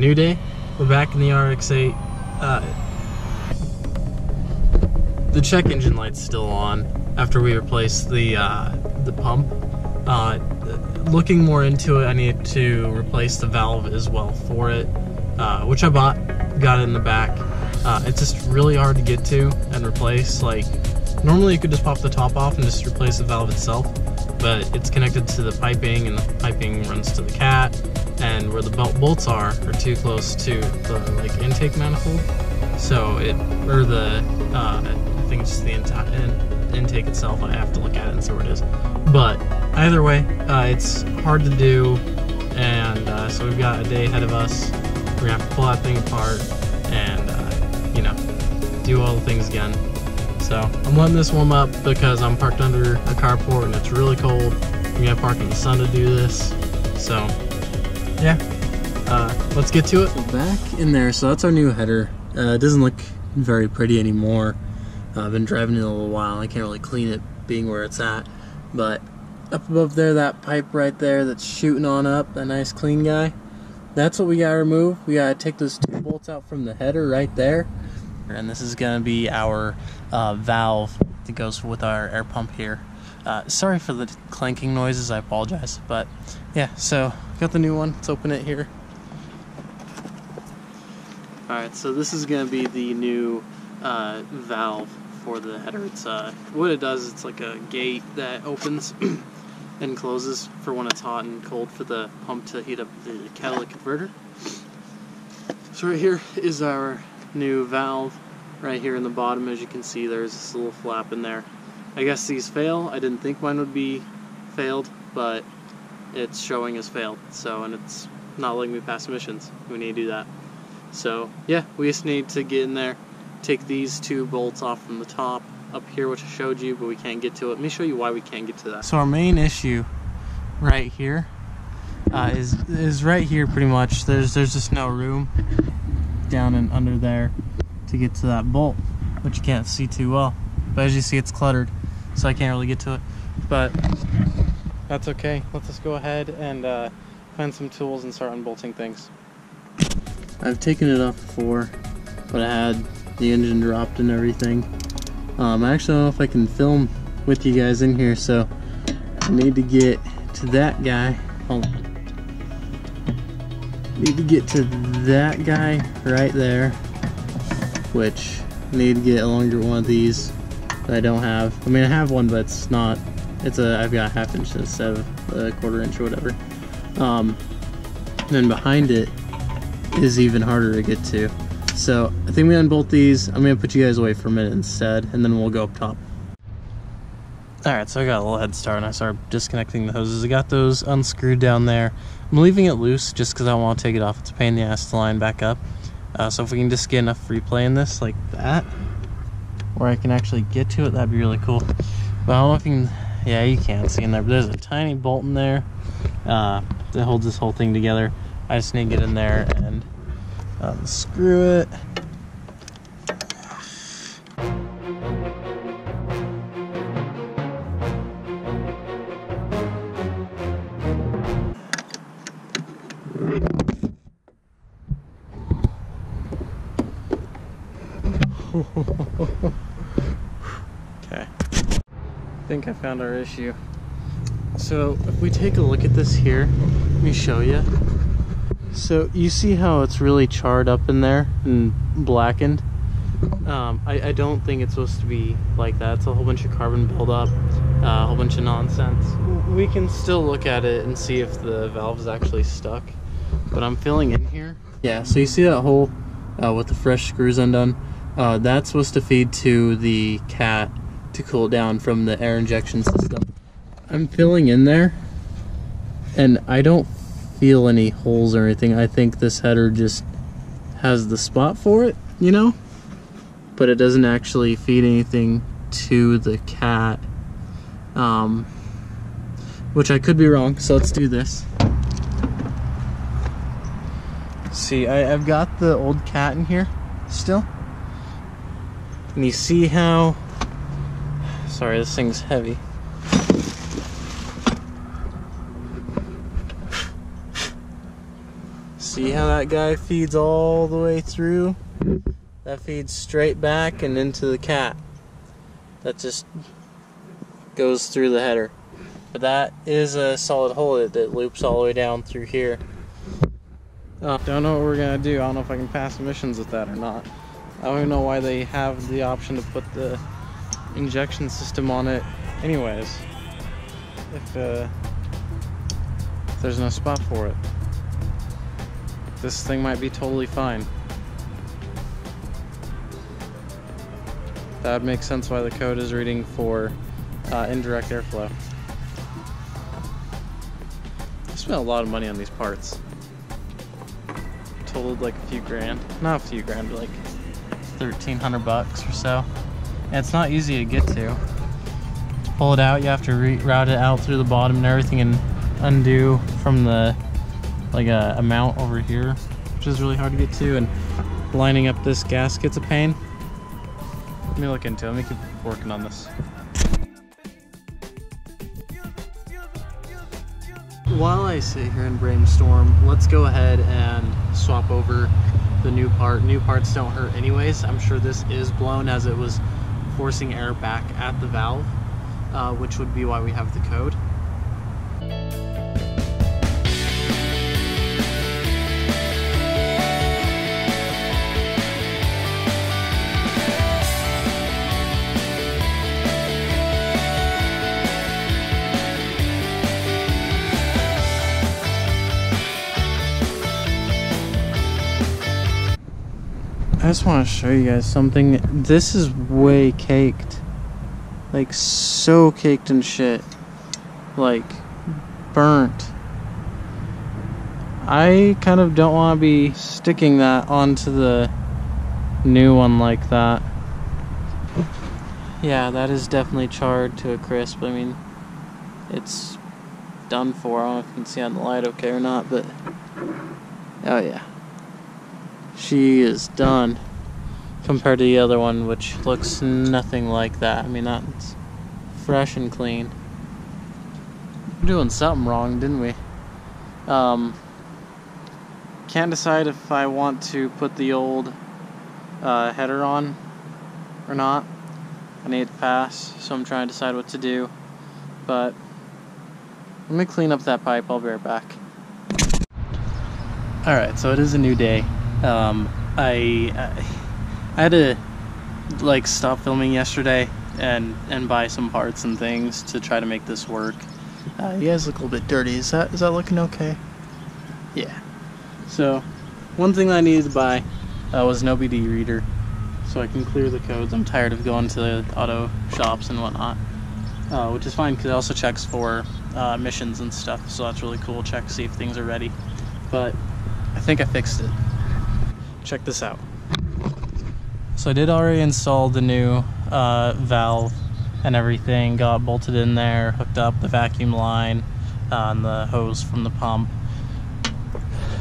New day, we're back in the RX-8. Uh, the check engine light's still on after we replaced the uh, the pump. Uh, looking more into it, I need to replace the valve as well for it, uh, which I bought, got it in the back. Uh, it's just really hard to get to and replace. Like normally you could just pop the top off and just replace the valve itself, but it's connected to the piping and the piping runs to the cat and where the bolts are are too close to the like intake manifold. So it or the uh, I think it's just the in, intake itself I have to look at it and see where it is. But either way uh, it's hard to do and uh, so we've got a day ahead of us. We're gonna have to pull that thing apart and uh, you know do all the things again. So I'm letting this warm up because I'm parked under a carport and it's really cold. I'm gonna park in the sun to do this. So yeah, uh, let's get to it. So back in there, so that's our new header. Uh, it doesn't look very pretty anymore. Uh, I've been driving it a little while. I can't really clean it being where it's at. But up above there, that pipe right there that's shooting on up, that nice clean guy, that's what we gotta remove. We gotta take those two bolts out from the header right there. And this is gonna be our uh, valve that goes with our air pump here. Uh, sorry for the clanking noises, I apologize. But yeah, so got the new one. Let's open it here. Alright, so this is going to be the new uh, valve for the header. It's uh, What it does, it's like a gate that opens and closes for when it's hot and cold for the pump to heat up the catalytic converter. So right here is our new valve. Right here in the bottom, as you can see, there's this little flap in there. I guess these fail. I didn't think mine would be failed, but it's showing as failed. So, and it's not letting me pass emissions. We need to do that. So, yeah, we just need to get in there, take these two bolts off from the top up here, which I showed you, but we can't get to it. Let me show you why we can't get to that. So our main issue right here uh, is is right here pretty much. There's there's just no room down and under there to get to that bolt, which you can't see too well. But as you see, it's cluttered, so I can't really get to it. But that's okay. Let's just go ahead and uh, find some tools and start unbolting things. I've taken it off before, but I had the engine dropped and everything. Um, I actually don't know if I can film with you guys in here, so I need to get to that guy. Hold on. Need to get to that guy right there, which need to get a longer one of these that I don't have. I mean, I have one, but it's not it's a I've got a half inch instead of a quarter inch or whatever. Um, and then behind it is even harder to get to. So I think we unbolt these. I'm gonna put you guys away for a minute instead, and then we'll go up top. Alright, so I got a little head start and I started disconnecting the hoses. I got those unscrewed down there. I'm leaving it loose just because I want to take it off. It's a pain in the ass to line back up. Uh, so if we can just get enough free play in this like that, where I can actually get to it, that'd be really cool. But I don't know if you can yeah, you can see in there, but there's a tiny bolt in there uh, that holds this whole thing together. I just need to get in there and unscrew it. Think I found our issue. So if we take a look at this here, let me show you. So you see how it's really charred up in there and blackened? Um, I, I, don't think it's supposed to be like that. It's a whole bunch of carbon buildup, uh, a whole bunch of nonsense. We can still look at it and see if the valve is actually stuck. But I'm filling in here. Yeah, so you see that hole uh, with the fresh screws undone? Uh, that's supposed to feed to the cat to cool down from the air injection system. I'm filling in there and I don't feel any holes or anything. I think this header just has the spot for it, you know? But it doesn't actually feed anything to the cat. Um, which I could be wrong, so let's do this. See, I, have got the old cat in here still. And you see how Sorry, this thing's heavy. See how that guy feeds all the way through? That feeds straight back and into the cat. That just goes through the header. But that is a solid hole that, that loops all the way down through here. Uh, don't know what we're gonna do. I don't know if I can pass emissions with that or not. I don't even know why they have the option to put the injection system on it anyways. If, uh, if there's no spot for it. This thing might be totally fine. That would make sense why the code is reading for uh, indirect airflow. I spent a lot of money on these parts. Totaled like a few grand. Not a few grand, but like 1300 bucks or so. It's not easy to get to. To pull it out, you have to route it out through the bottom and everything and undo from the like a, a mount over here, which is really hard to get to. And lining up this gasket's a pain. Let me look into it. Let me keep working on this. While I sit here and brainstorm, let's go ahead and swap over the new part. New parts don't hurt anyways. I'm sure this is blown as it was forcing air back at the valve, uh, which would be why we have the code. I just want to show you guys something. This is way caked. Like, so caked and shit. Like, burnt. I kind of don't want to be sticking that onto the new one like that. Yeah, that is definitely charred to a crisp. I mean, it's done for. I don't know if you can see on the light okay or not, but... Oh, yeah she is done compared to the other one which looks nothing like that. I mean that's fresh and clean. We're doing something wrong didn't we? Um, can't decide if I want to put the old uh, header on or not. I need to pass so I'm trying to decide what to do. But let me clean up that pipe. I'll be right back. Alright so it is a new day um, I, I had to like stop filming yesterday and and buy some parts and things to try to make this work. Uh, you guys look a little bit dirty. Is that is that looking okay? Yeah. So one thing I needed to buy uh, was an OBD reader so I can clear the codes. I'm tired of going to the auto shops and whatnot, uh, which is fine because it also checks for uh, emissions and stuff. So that's really cool. Check see if things are ready. But I think I fixed it check this out. So I did already install the new uh, valve and everything, got bolted in there, hooked up the vacuum line uh, and the hose from the pump.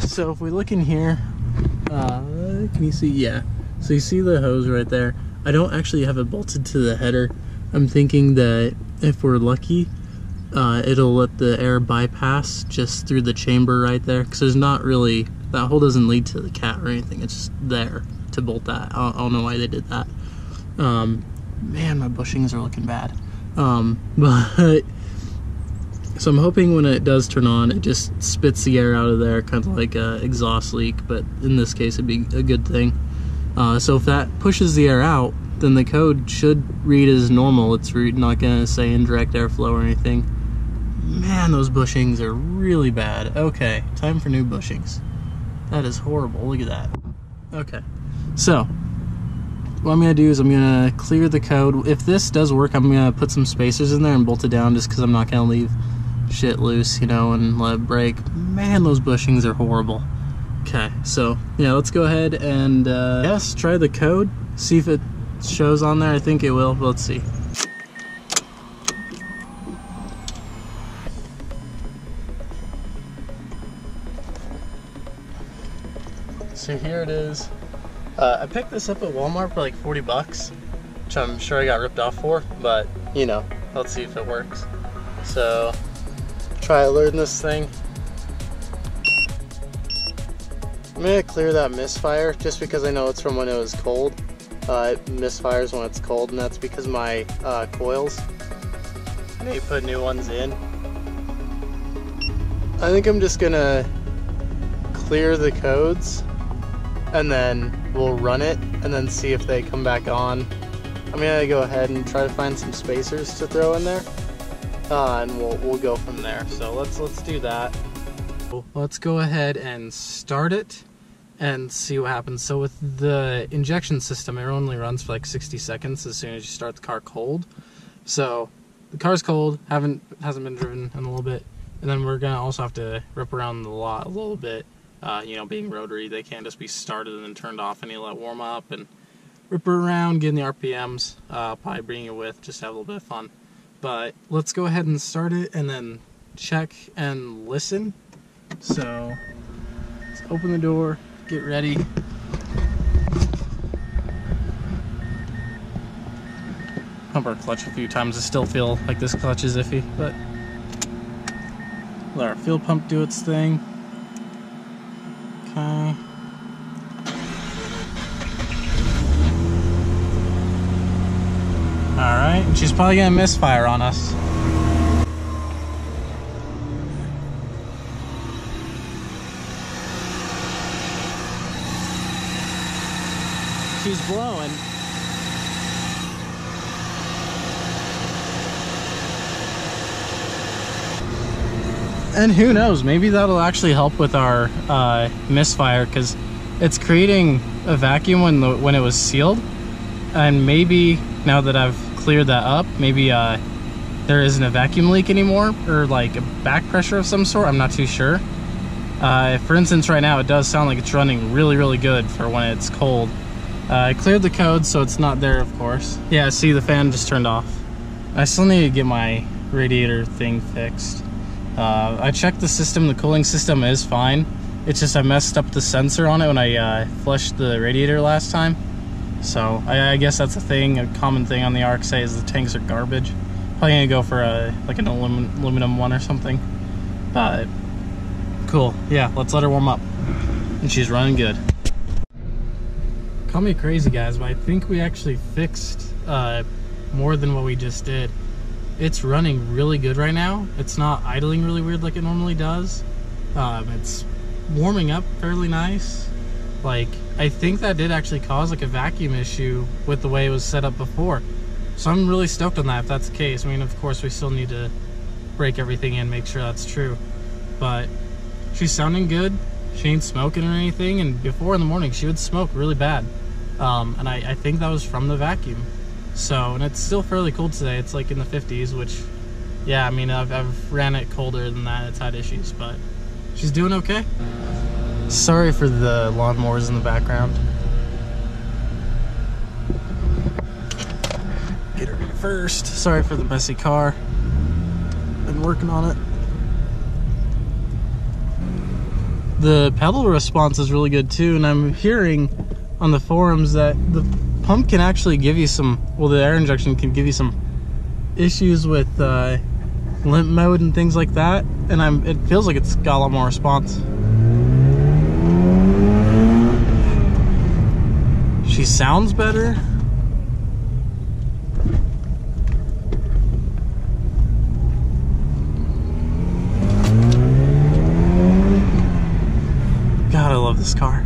So if we look in here, uh, can you see? Yeah. So you see the hose right there. I don't actually have it bolted to the header. I'm thinking that if we're lucky, uh, it'll let the air bypass just through the chamber right there because there's not really that hole doesn't lead to the cat or anything. It's just there to bolt that. I don't, I don't know why they did that. Um, man, my bushings are looking bad. Um, but so I'm hoping when it does turn on, it just spits the air out of there, kind of like a exhaust leak. But in this case, it'd be a good thing. Uh, so if that pushes the air out, then the code should read as normal. It's not going to say indirect airflow or anything. Man, those bushings are really bad. Okay, time for new bushings. That is horrible. Look at that. Okay. So, what I'm going to do is I'm going to clear the code. If this does work, I'm going to put some spacers in there and bolt it down just because I'm not going to leave shit loose, you know, and let it break. Man, those bushings are horrible. Okay, so, yeah, let's go ahead and, uh, yes, try the code. See if it shows on there. I think it will, let's see. Here it is. Uh, I picked this up at Walmart for like 40 bucks, which I'm sure I got ripped off for, but you know, let's see if it works. So, try alerting this thing. I'm gonna clear that misfire just because I know it's from when it was cold. Uh, it misfires when it's cold, and that's because my uh, coils. They put new ones in. I think I'm just gonna clear the codes, and then we'll run it, and then see if they come back on. I'm gonna go ahead and try to find some spacers to throw in there, uh, and we'll we'll go from there. So let's let's do that. Let's go ahead and start it and see what happens. So with the injection system, it only runs for like 60 seconds as soon as you start the car cold. So the car's cold, haven't hasn't been driven in a little bit, and then we're gonna also have to rip around the lot a little bit. Uh, you know, being rotary, they can't just be started and then turned off. and to let warm up and rip around, getting the RPMs. Uh, probably bring it with, just have a little bit of fun. But let's go ahead and start it, and then check and listen. So let's open the door, get ready. Pump our clutch a few times. I still feel like this clutch is iffy, but let our fuel pump do its thing. Uh, okay. Alright, she's probably gonna misfire on us. she's blowing. And who knows, maybe that'll actually help with our uh, misfire because it's creating a vacuum when the when it was sealed. And maybe now that I've cleared that up, maybe uh, there isn't a vacuum leak anymore or like a back pressure of some sort. I'm not too sure. Uh, for instance, right now it does sound like it's running really, really good for when it's cold. Uh, I cleared the code, so it's not there, of course. Yeah, see, the fan just turned off. I still need to get my radiator thing fixed. Uh, I checked the system, the cooling system is fine. It's just I messed up the sensor on it when I uh, flushed the radiator last time. So I, I, guess that's a thing, a common thing on the RX-8 is the tanks are garbage. Probably gonna go for a like an aluminum, aluminum one or something. But cool, yeah, let's let her warm up. And she's running good. Call me crazy, guys, but I think we actually fixed uh, more than what we just did. It's running really good right now. It's not idling really weird like it normally does. Um, it's warming up fairly nice. Like, I think that did actually cause like a vacuum issue with the way it was set up before. So I'm really stoked on that if that's the case. I mean, of course, we still need to break everything in, make sure that's true. But she's sounding good. She ain't smoking or anything. And before in the morning, she would smoke really bad. Um, and I, I, think that was from the vacuum. So, and it's still fairly cold today. It's like in the 50s, which, yeah, I mean, I've, I've ran it colder than that. It's had issues, but she's doing okay. Sorry for the lawnmowers in the background. Get her first. Sorry for the messy car. Been working on it. The pedal response is really good too, and I'm hearing on the forums that the pump can actually give you some, well, the air injection can give you some issues with uh, limp mode and things like that. And I'm, it feels like it's got a lot more response. She sounds better. God, I love this car.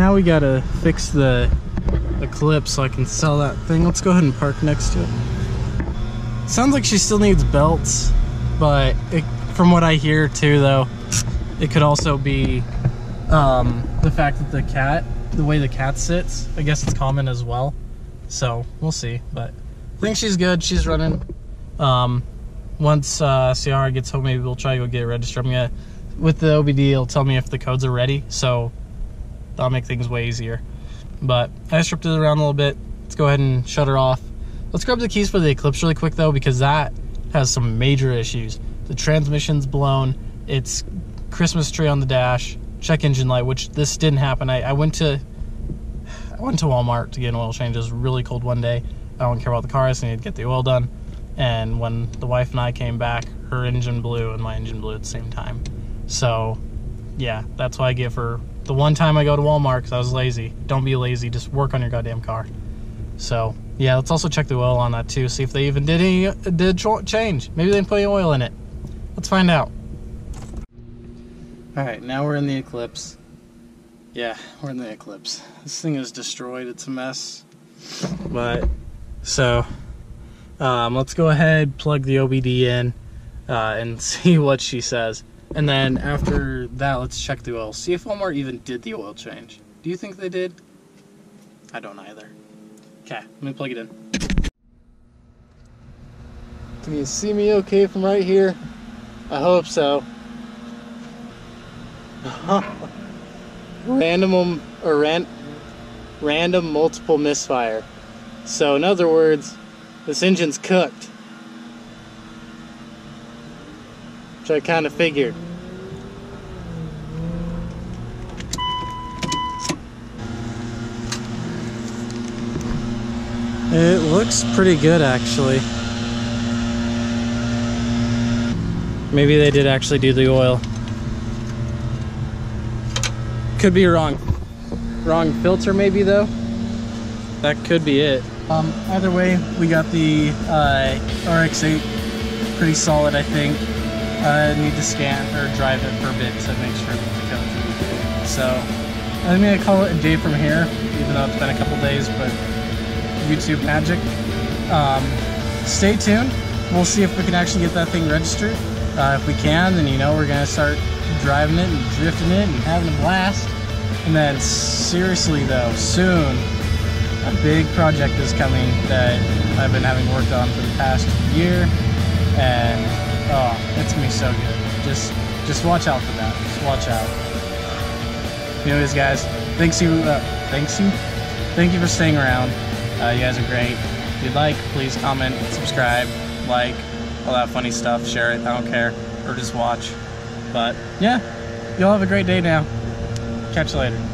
now we gotta fix the Eclipse so I can sell that thing. Let's go ahead and park next to it. Sounds like she still needs belts, but it, from what I hear too though, it could also be um, the fact that the cat, the way the cat sits, I guess it's common as well. So we'll see, but I think she's good. She's running. Um, once uh, Ciara gets home, maybe we'll try to go get registered. I'm gonna, with the OBD, it'll tell me if the codes are ready. So that'll make things way easier. But I stripped it around a little bit. Let's go ahead and shut her off. Let's grab the keys for the Eclipse really quick though, because that has some major issues. The transmission's blown. it's Christmas tree on the dash, check engine light, which this didn't happen. I, I went to I went to Walmart to get an oil change. It was really cold one day. I don't care about the car. I just needed to get the oil done. And when the wife and I came back, her engine blew and my engine blew at the same time. So, yeah, that's why I give her the one time I go to Walmart because I was lazy. Don't be lazy. Just work on your goddamn car. So, yeah, let's also check the oil on that too. See if they even did any did change. Maybe they didn't put any oil in it. Let's find out. All right, now we're in the Eclipse. Yeah, we're in the Eclipse. This thing is destroyed. It's a mess. But so, um, let's go ahead, plug the OBD in, uh, and see what she says. And then after that, let's check the oil. See if Walmart even did the oil change. Do you think they did? I don't either. Okay, let me plug it in. Can you see me okay from right here? I hope so. random um, or ran, random multiple misfire. So in other words, this engine's cooked. Which I kind of figured. It looks pretty good actually. Maybe they did actually do the oil. Could be wrong. Wrong filter maybe though. That could be it. Um, either way, we got the uh, RX-8 pretty solid, I think. I uh, need to scan or drive it for a bit to make sure that the code's So I'm gonna call it a day from here, even though it's been a couple days, but YouTube magic. Um, stay tuned. We'll see if we can actually get that thing registered. Uh, if we can, then you know we're gonna start driving it and drifting it and having a blast. And then seriously though, soon a big project is coming that I've been having worked on for the past year, and oh, it's gonna be so good. Just just watch out for that. Just watch out. Anyways, guys, thanks you, uh, thanks you, thank you for staying around. Uh, you guys are great. If you'd like, please comment, subscribe, like, all that funny stuff. Share it. I don't care, or just watch. But yeah, y'all have a great day now. Catch you later.